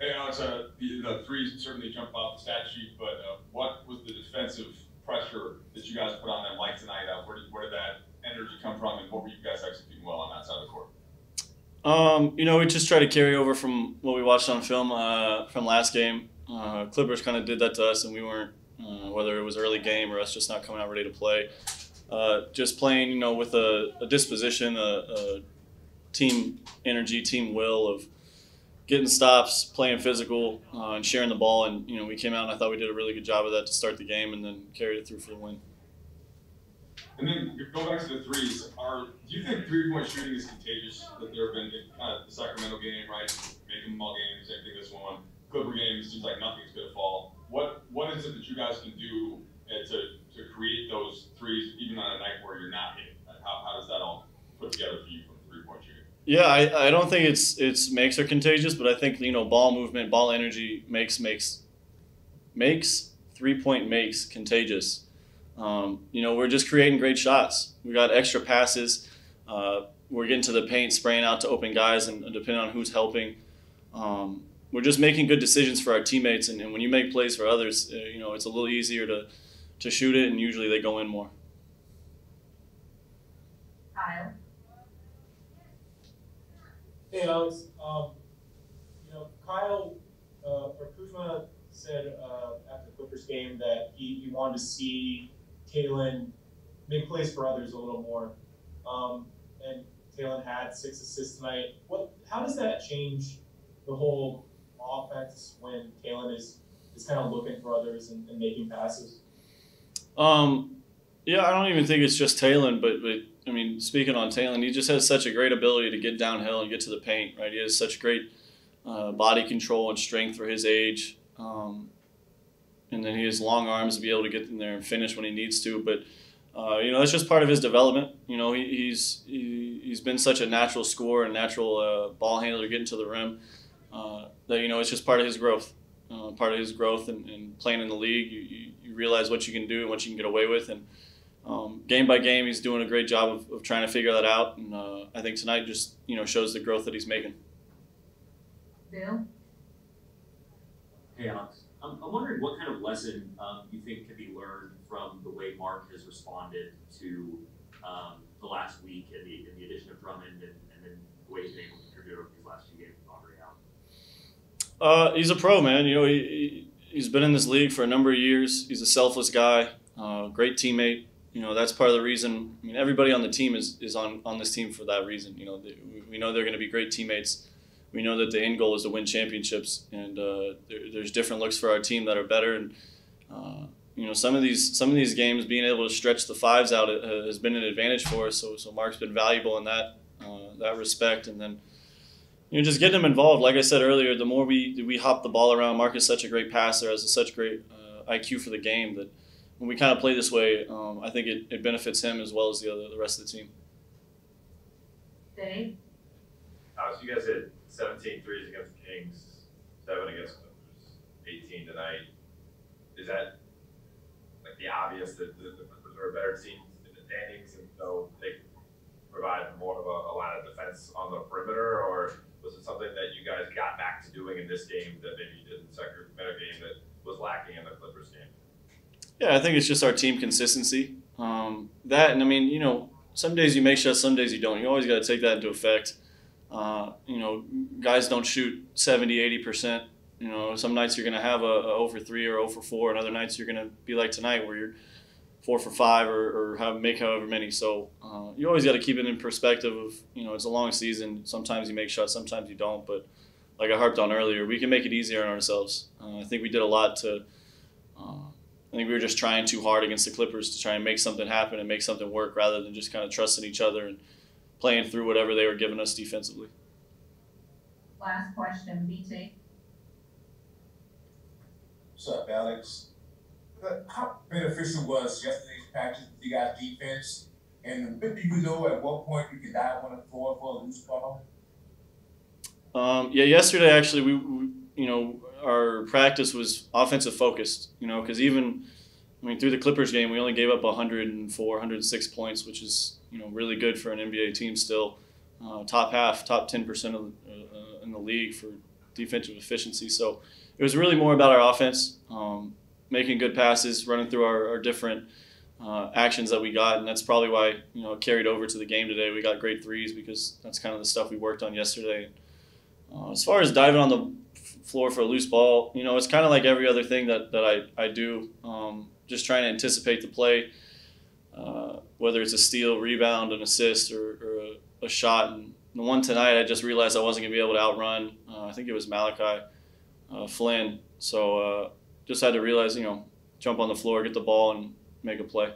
Hey, Alex, uh, the, the threes certainly jump off the stat sheet, but uh, what was the defensive pressure that you guys put on them like tonight? Uh, where, did, where did that energy come from, and what were you guys executing well on that side of the court? Um, you know, we just try to carry over from what we watched on film uh, from last game. Uh, Clippers kind of did that to us, and we weren't, uh, whether it was early game or us just not coming out ready to play. Uh, just playing, you know, with a, a disposition, a, a, team energy, team will of getting stops, playing physical, uh, and sharing the ball. And you know, we came out and I thought we did a really good job of that to start the game, and then carried it through for the win. And then go back to the threes. Are do you think three point shooting is contagious? That there have been kind of the Sacramento game, right? Making them all games, same thing this one. Clipper game seems like nothing's gonna fall. What what is it that you guys can do uh, to to create those threes even on a night where you're not hitting? How, how does that all put together for you from three point shooting? Yeah, I, I don't think it's it's makes are contagious, but I think you know ball movement, ball energy makes makes makes three point makes contagious. Um, you know, we're just creating great shots. We got extra passes. Uh, we're getting to the paint, spraying out to open guys, and, depending on who's helping, um, we're just making good decisions for our teammates. And, and when you make plays for others, uh, you know, it's a little easier to to shoot it, and usually they go in more. Kyle. Hey Alex, um, you know Kyle uh, or Kuzma said uh, after the Clippers game that he, he wanted to see Talen make plays for others a little more. Um, and Talen had six assists tonight. What? How does that change the whole offense when Talen is is kind of looking for others and, and making passes? Um, yeah, I don't even think it's just Talen, but, but I mean, speaking on Talen, he just has such a great ability to get downhill and get to the paint, right? He has such great uh, body control and strength for his age. Um, and then he has long arms to be able to get in there and finish when he needs to. But uh, you know, that's just part of his development. You know, he, he's he, he's been such a natural scorer and natural uh, ball handler getting to the rim uh, that you know it's just part of his growth. Uh, part of his growth and, and, playing in the league, you, you, you, realize what you can do and what you can get away with, and um, game by game, he's doing a great job of, of trying to figure that out. And uh, I think tonight just you know shows the growth that he's making. Bill. Hey Alex. Um, I'm wondering what kind of lesson um, you think can be learned from the way Mark has responded to um, the last week and the, and the addition of Drummond and, and then the way he's been able to contribute over these last few games with Andre out. Uh, he's a pro, man. You know, he, he's been in this league for a number of years. He's a selfless guy, uh, great teammate. You know, that's part of the reason. I mean, everybody on the team is, is on, on this team for that reason. You know, we know they're going to be great teammates we know that the end goal is to win championships, and uh, there, there's different looks for our team that are better. And uh, you know, some of these some of these games, being able to stretch the fives out uh, has been an advantage for us. So, so Mark's been valuable in that uh, that respect. And then you know, just getting him involved. Like I said earlier, the more we we hop the ball around, Mark is such a great passer, has a such great uh, IQ for the game that when we kind of play this way, um, I think it, it benefits him as well as the other the rest of the team. Dave. Alex, you guys had 17 threes against the Kings, seven against Clippers, 18 tonight. Is that like the obvious that the, the Clippers are a better team in the standings and so they provide more of a, a line of defense on the perimeter, or was it something that you guys got back to doing in this game that maybe you did in the Sacramento game that was lacking in the Clippers game? Yeah, I think it's just our team consistency. Um, that and I mean, you know, some days you make shots, some days you don't. You always got to take that into effect. Uh, you know, guys don't shoot 70, 80%. You know, some nights you're going to have a, a 0 for 3 or 0 for 4, and other nights you're going to be like tonight where you're 4 for 5 or, or have, make however many. So uh, you always got to keep it in perspective of, you know, it's a long season. Sometimes you make shots, sometimes you don't. But like I harped on earlier, we can make it easier on ourselves. Uh, I think we did a lot to. I think we were just trying too hard against the Clippers to try and make something happen and make something work rather than just kind of trusting each other and playing through whatever they were giving us defensively. Last question, BT. What's up, Alex? How beneficial was yesterday's practice with you guys' defense? And when do you know at what point you can dive on the floor for a loose ball? Um, yeah, yesterday actually we, we, you know, our practice was offensive focused. You know, because even, I mean, through the Clippers game, we only gave up 104, 106 points, which is you know really good for an NBA team still. Uh, top half, top 10% of, uh, in the league for defensive efficiency. So it was really more about our offense, um, making good passes, running through our, our different uh, actions that we got, and that's probably why you know carried over to the game today. We got great threes because that's kind of the stuff we worked on yesterday. Uh, as far as diving on the floor for a loose ball, you know, it's kind of like every other thing that, that I, I do, um, just trying to anticipate the play, uh, whether it's a steal, rebound, an assist, or, or a, a shot. And the one tonight, I just realized I wasn't going to be able to outrun, uh, I think it was Malachi uh, Flynn. So uh, just had to realize, you know, jump on the floor, get the ball, and make a play.